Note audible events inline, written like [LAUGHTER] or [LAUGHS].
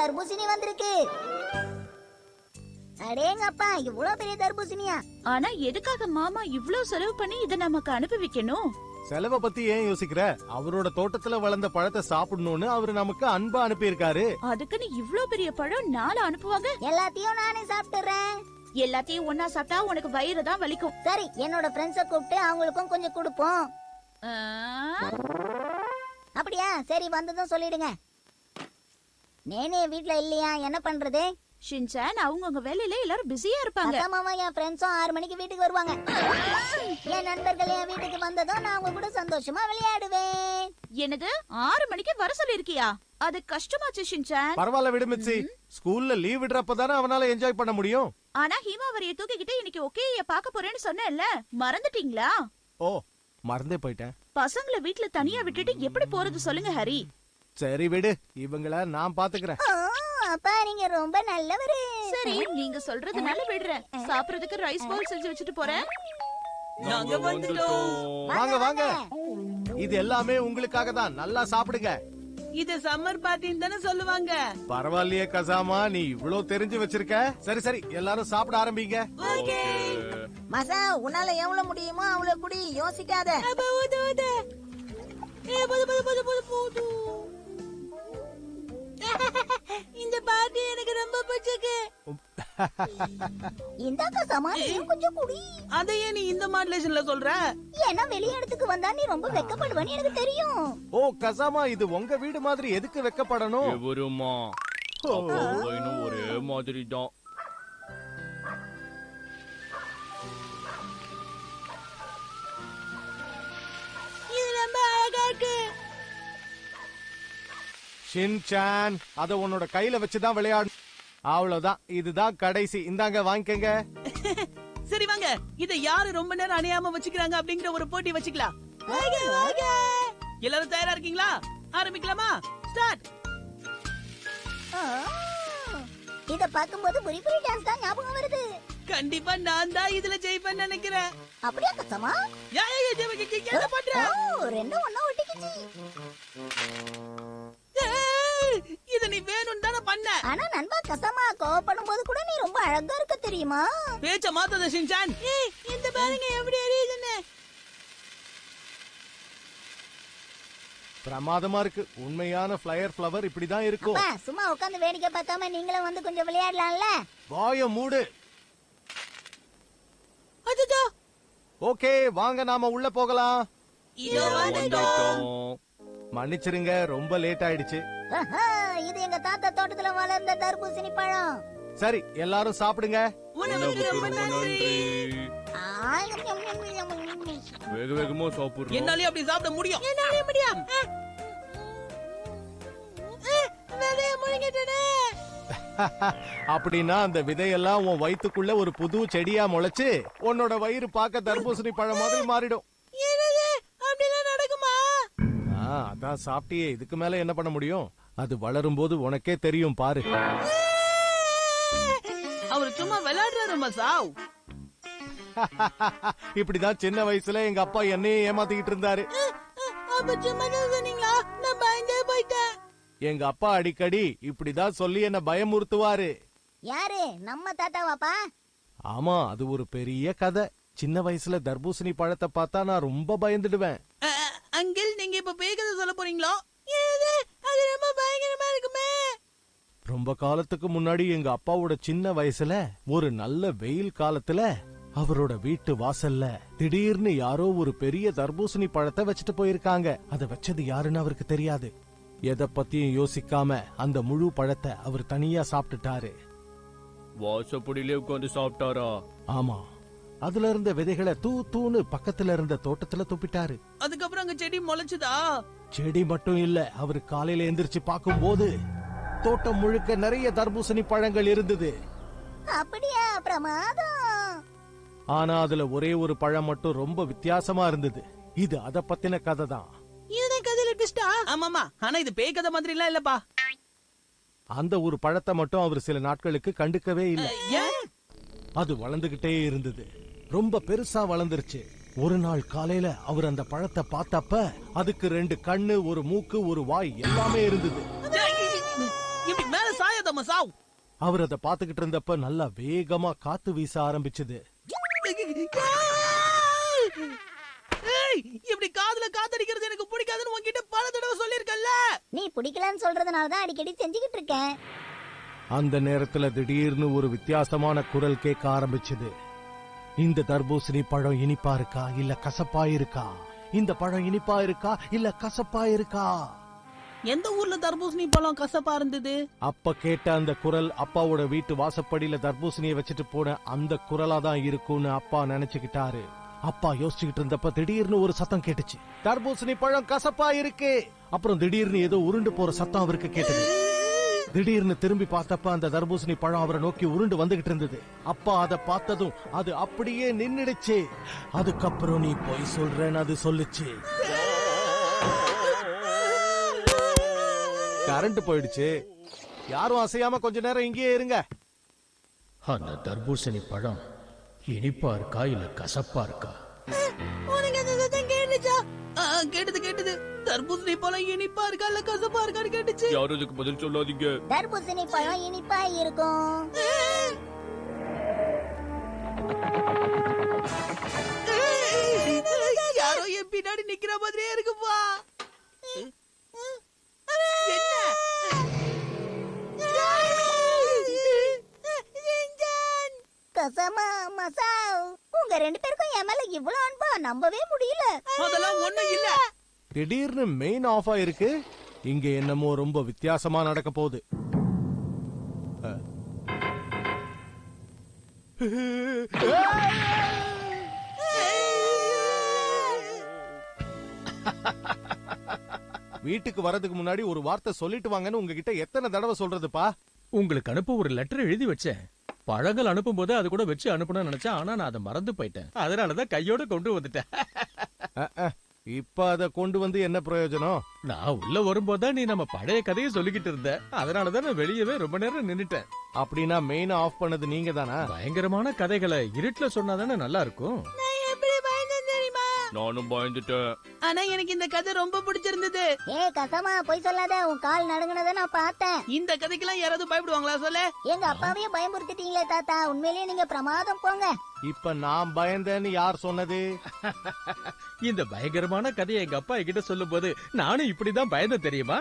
தர்பூசணி வந்திருக்கு. அடேங்கப்பா இவ்வளவு பெரிய தர்பூசணியா? ஆனா எதுக்காக மாமா இவ்ளோ செலவு பண்ணி இத நமக்கு அனுப்பி வைக்கணும் செலவை பத்தி ஏன் யோசிக்கிற? அவரோட தோட்டத்துல வளர்ந்த பழத்தை சாப்பிடணும்னு அவரு நமக்கு அன்பா அனுப்பியிருக்காரு. அதுக்குன்னு இவ்ளோ பெரிய பழம் நாலு அனுப்புவாங்க? எல்லாத்தையும் நானே சாப்பிட்டுறேன். எல்லாத்தையும் ஒன்னா சாப்பிட்டா உனக்கு வயிறு தான் வலிக்கும். சரி என்னோட ஃப்ரெண்ட்ஸ கூப்பிட்டு அவங்களுக்கும் கொஞ்சம் கொடுப்போம். அப்படியா? சரி வந்ததும் சொல்லிடுங்க. நேனே வீட்ல இல்லையா? என்ன பண்றது? ஷின்சான் அவங்கவங்க வேலையில எல்லாரும் பிஸியா இருப்பாங்க. மாமா என் ஃப்ரெண்ட்ஸும் ஆறு மணிக்கு வீட்டுக்கு வருவாங்க. என் நண்பர்கள் என் வீட்டுக்கு வந்ததும் நான் அவங்க கூட சந்தோஷமா விளையாடுவேன். என்னது? ஆறு மணிக்கு வர சொல்லிருக்கியா அது கஷ்டமாச்சு ஷின்சான். பரவாயில்ல விடு மிச்சி. ஸ்கூல்ல லீவ் விடுறப்ப தானே அவனால என்ஜாய் பண்ண முடியும். ஆனா ஹீமாவரிய தூக்கிக்கிட்டு இன்னைக்கு ஓகேய பாக்க போறேன்னு சொன்னேன்ல. மறந்துட்டீங்களா? ஓ மறந்தே போயிட்டேன். பசங்கள வீட்ல தனியா விட்டுட்டு எப்படி போறது சொல்லுங்க ஹரி. சரி விடு இவங்கள நான் பாத்துக்கிறேன். அப்பா நீங்க ரொம்ப நல்லவரு. சரி நீங்க சொல்றதுனால விடுறேன். சாப்பிடுறதுக்கு ரைஸ் பவுல் செஞ்சு வச்சுட்டு போறேன். நாங்க வந்துட்டோம். வாங்க வாங்க. இது எல்லாமே உங்களுக்காக தான். நல்லா சாப்பிடுங்க. இது சம்மர் பார்ட்டின்னு தானே சொல்லுவாங்க. பரவாயில்லையே கசாமா. நீ இவ்ளோ தெரிஞ்சு வச்சிருக்க. சரி சரி எல்லாரும் சாப்பிட ஆரம்பிங்க. மசா உன்னால எவ்வளவு முடியுமோ அவ்வளவு குடி. யோசிக்காத. ஏ போது போது போது போது இந்தாக்க சமாளியும் கொஞ்சம் குடி. அதையே நீ இந்த மாடுலேஷன்ல சொல்ற? ஏன்னா வெளி இடத்துக்கு வந்தா நீ ரொம்ப வெக்கப்படுவேன்னு எனக்கு தெரியும். ஓ கசாமா இது உங்க வீடு மாதிரி எதுக்கு வெக்கப்படணும்? எவருமா பையனும் ஒரே மாதிரி தான் ஷின்சான் அத உன்னோட கையில வச்சுதான் விளையாடு அவ்வளவுதான் இதுதான் கடைசி இந்தாங்க வாங்கிக்கங்க சரி வாங்க இத யாரு ரொம்ப நேரம் அணையாம வச்சுக்கிறாங்க அப்படிங்கிற ஒரு போட்டி வச்சுக்கலாம். எல்லாரும் தயாரா இருக்கீங்களா ஆரம்பிக்கலாமா ஸ்டார்ட் இத பாக்கும்போது புரி புரி டான்ஸ் தான் ஞாபகம் வருது கண்டிப்பா நான் தான் இதுல ஜெயிப்பேன்னு நினைக்கிறேன் அப்படியா கசமா யா, யா, யா, என்ன பண்ற ஓ, ரெண்டும் ஒண்ணா ஒட்டிக்கிச்சு அழகா இருக்க தெரியுமா? பேச்ச மாத்தாத ஷின்சான் ஏய் இந்த பாருங்க எப்படி எரியுதுன்னு. பிரமாதமா இருக்கு. உண்மையான ஃபிளையர் ஃபிளவர் இப்படிதான் இருக்கும். சும்மா உட்கார்ந்து வேடிக்கை பார்க்காம நீங்களும் வந்து கொஞ்சம் விளையாடலாம்ல? வாய மூடு. அதுதா. ஓகே வாங்க நாம உள்ள போகலாம். இதோ வந்துட்டோம். வந்துட்டோம். மன்னிச்சிருங்க ரொம்ப லேட் ஆயிடுச்சு. இது எங்க தாத்தா தோட்டத்துல வளர்ந்த தர்பூசணி பழம். சரி எல்லாரும் சாப்பிடுங்க. வேக வேகமா சாப்பிடுறோம். என்னாலயும் அப்படி சாப்பிட முடியும். என்னாலயும் முடியும். அப்படின்னா அந்த விதையெல்லாம் உன் வயித்துக்குள்ள ஒரு புது செடியா முளைச்சு உன்னோட வயிறு பார்க்க தர்பூசணி பழம் மாதிரி மாறிடும். அதான் சாப்பிட்டியே. இதுக்கு மேல என்ன பண்ண முடியும்? அது வளரும் போது உனக்கே தெரியும் பாரு. சும்மா விளையாடுறாரு மசாவ் [LAUGHS] இப்படிதான் சின்ன வயசுல எங்க அப்பா என்னையே ஏமாத்திக்கிட்டு இருந்தாரு. அப்ப சும்மா தான் சொன்னீங்களா நான் பயந்தே போயிட்டேன். எங்க அப்பா அடிக்கடி இப்படிதான் சொல்லி என்ன பயமுறுத்துவாரு. யாரு? நம்ம தாத்தாவாப்பா? ஆமா அது ஒரு பெரிய கதை. சின்ன வயசுல தர்பூசணி பழத்தை பார்த்தா நான் ரொம்ப பயந்துடுவேன். அங்கிள் நீங்க இப்ப பேய்கதை சொல்ல போறீங்களோ ஏது அது ரொம்ப பயங்கரமா இருக்குமே ரொம்ப காலத்துக்கு முன்னாடி எங்க அப்பாவோட சின்ன வயசுல ஒரு நல்ல வெயில் காலத்துல அவரோட வீட்டு வாசல்ல திடீர்னு யாரோ ஒரு பெரிய தர்பூசணி பழத்தை வச்சுட்டு போயிருக்காங்க. அத வச்சது யாருன்னு அவருக்கு தெரியாது. எதை பத்தியும் யோசிக்காம அந்த முழு பழத்தை அவர் தனியா சாப்பிட்டுட்டாரு. வாசப்படியிலே உட்காந்து சாப்பிட்டாரா? ஆமா. அதுல இருந்த விதைகளை தூ தூன்னு பக்கத்துல இருந்த தோட்டத்துல துப்பிட்டாரு. அதுக்கப்புறம் அங்க செடி முளைச்சுதா? செடி மட்டும் இல்ல அவர் காலையில எந்திரிச்சு பார்க்கும்போது தோட்டம் முழுக்க நிறைய தர்பூசணி பழங்கள் இருந்தது. அப்படியா? பிரமாதம். ஆனா அதுல ஒரே ஒரு பழம் மட்டும் ரொம்ப வித்தியாசமா இருந்தது. இது அத பத்தின கதை தான் இதுதான் கதையில ட்விஸ்டா ஆமாமா ஆனா இது பேய் கதை மாதிரி எல்லாம் இல்லப்பா. அந்த ஒரு பழத்தை மட்டும் அவர் சில நாட்களுக்கு கண்டுக்கவே இல்ல. ஏன்? அது வளர்ந்துகிட்டே இருந்தது. ரொம்ப பெருசா வளர்ந்துருச்சு. ஒரு நாள் காலையில அவர் அந்த பழத்தை பார்த்தப்ப அதுக்கு ரெண்டு கண்ணு ஒரு மூக்கு ஒரு வாய் எல்லாமே இருந்தது. கசம சாவ் அவர் அதை பாத்துக்கிட்டு இருந்தப்ப நல்லா வேகமா காத்து வீச ஆரம்பிச்சது. ஏய், இப்படி காதுல காத்தடிக்கிறது எனக்கு பிடிக்காதுன்னு உன்கிட்ட பல தடவை சொல்லிருக்கல நீ பிடிக்கலன்னு சொல்றதுனால தான் அடிக்கடி செஞ்சுக்கிட்டு இருக்கேன். அந்த நேரத்துல திடீர்னு ஒரு வித்தியாசமான குரல் கேட்க ஆரம்பிச்சது. இந்த தர்பூசணி பழம் இனிப்பா இருக்கா இல்ல கசப்பா இருக்கா? இந்த பழம் இனிப்பா இருக்கா இல்ல கசப்பா இருக்கா? எந்த ஊர்ல தர்பூசணி பழம் கசப்பா இருந்தது? அப்ப கேட்ட அந்த குரல் அப்பாவோட வீட்டு வாசப்படியில தர்பூசணியை வச்சுட்டு போன அந்த குரலா தான் இருக்கும்னு அப்பா நினைச்சுக்கிட்டாரு. அப்பா யோசிச்சுக்கிட்டு இருந்தப்ப திடீர்னு ஒரு சத்தம் கேட்டுச்சு. தர்பூசணி பழம் கசப்பா இருக்கு. அப்புறம் திடீர்னு ஏதோ உருண்டு போற சத்தம் அவருக்கு கேட்டது. திடீர்னு திரும்பி பார்த்தப்ப அந்த தர்பூசணி பழம் அவரை நோக்கி உருண்டு வந்துகிட்டு இருந்தது. அப்பா அதை பார்த்ததும் அது அப்படியே நின்னுடுச்சு. அதுக்கப்புறம் நீ பொய் சொல்றேன்னு அது சொல்லுச்சு. கரண்ட் போயிடுச்சு. யாரும் அசையாம கொஞ்ச நேரம் இங்கேயே இருங்க. அந்த தர்பூசணி பழம் இனிப்பா இருக்கா இல்ல கசப்பா இருக்கா? கேட்டது கேட்டது. தர்பூசணி பழம் இனிப்பா இருக்கா இல்ல கசப்பா இருக்கான்னு கேட்டுச்சு. யாரும் இதுக்கு பதில் சொல்லாதீங்க. தர்பூசணி பழம் இனிப்பா இருக்கும். யாரோ என் பின்னாடி நிக்கிற மாதிரியே இருக்குப்பா கசமா மசாவ் உங்க ரெண்டு பேருக்கும் என் மேல இவ்வளவு அன்பா நம்பவே முடியல. அதெல்லாம் ஒண்ணும் இல்ல. திடீர்னு மெயின் ஆஃப் ஆயிருக்கு. இங்க என்னமோ ரொம்ப வித்தியாசமா நடக்க போகுது. வீட்டுக்கு வரதுக்கு முன்னாடி ஒரு வார்த்தை சொல்லிட்டு வாங்கன்னு உங்ககிட்ட எத்தனை தடவை சொல்றதுப்பா? உங்களுக்கு அனுப்ப ஒரு லெட்டர் எழுதி வச்சேன். பழங்கள் அனுப்பும் போது அது கூட வச்சு அனுப்பணும்னு நினைச்சேன். ஆனா நான் அதை மறந்து போயிட்டேன். அதனாலதான் கையோட கொண்டு வந்துட்டேன். இப்ப அத கொண்டு வந்து என்ன பிரயோஜனம்? நான் உள்ள வரும்போதுதான் நீ நம்ம பழைய கதையை சொல்லிக்கிட்டு இருந்த. அதனாலதான் நான் வெளியவே ரொம்ப நேரம் நின்னுட்டேன். அப்படின்னா மெயினா ஆஃப் பண்ணது நீங்க தானா பயங்கரமான கதைகளை இருட்டுல சொன்னாதானே நல்லா இருக்கும். நானும் பயந்துட்டேன். ஆனா எனக்கு இந்த கதை ரொம்ப பிடிச்சிருந்தது. ஏ கசமா பொய் சொல்லாத உன் கால் நடுங்கினதை நான் பார்த்தேன். இந்த கதைக்கெல்லாம் யாராவது பயப்படுவாங்களா சொல்ல? எங்க அப்பாவையும் பயமுறுத்திட்டீங்களே தாத்தா. உண்மையிலேயே நீங்க பிரமாதம் போங்க. இப்ப நான் பயந்தேன்னு யார் சொன்னது? இந்த பயங்கரமான கதையை எங்க அப்பா என்கிட்ட சொல்லும் போது நானும் இப்படிதான் பயந்தேன் தெரியுமா?